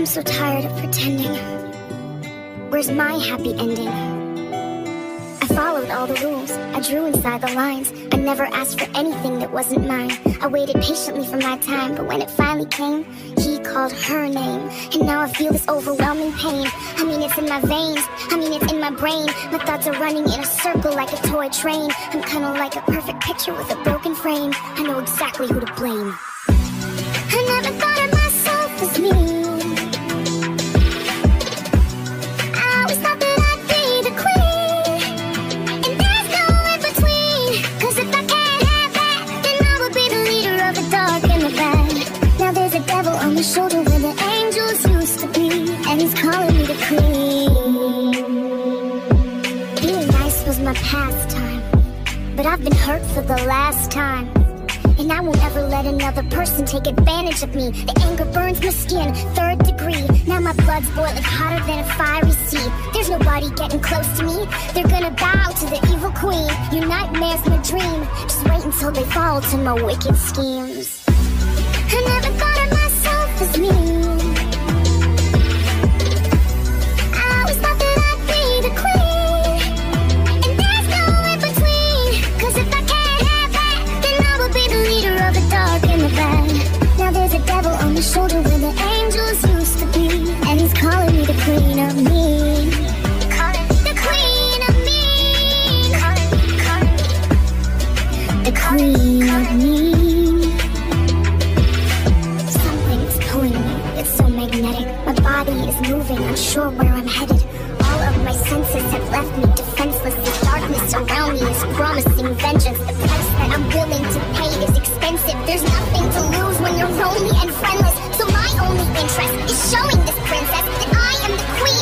I'm so tired of pretending. Where's my happy ending? I followed all the rules, I drew inside the lines. I never asked for anything that wasn't mine. I waited patiently for my time, but when it finally came, he called her name. And now I feel this overwhelming pain. I mean, it's in my veins, I mean, it's in my brain. My thoughts are running in a circle like a toy train. I'm kinda like a perfect picture with a broken frame. I know exactly who to blame. My pastime. But I've been hurt for the last time. And I won't ever let another person take advantage of me. The anger burns my skin, third degree. Now my blood's boiling hotter than a fiery sea. There's nobody getting close to me. They're gonna bow to the evil queen. Your nightmare's my dream. Just wait until they fall to my wicked schemes. Angels used to be. And he's calling me the queen of me. Calling the queen of me. The queen of me. Pulling me. It's so magnetic. My body is moving, unsure where I'm headed. All of my senses have left me defenseless. The darkness around me is promising vengeance. interest is showing this princess that I am the queen.